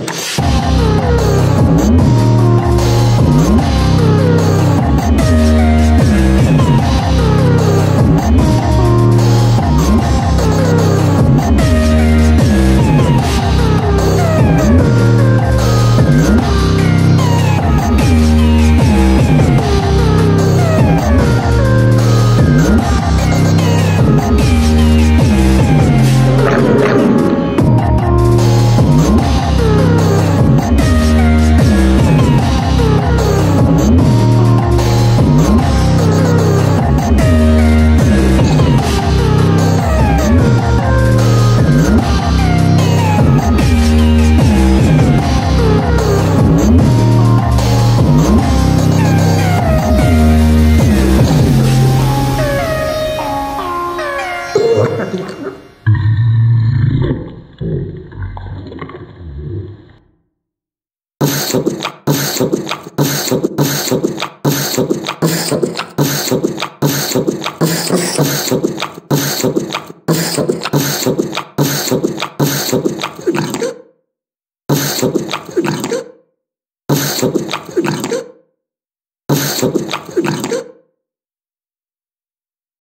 Thank そうです。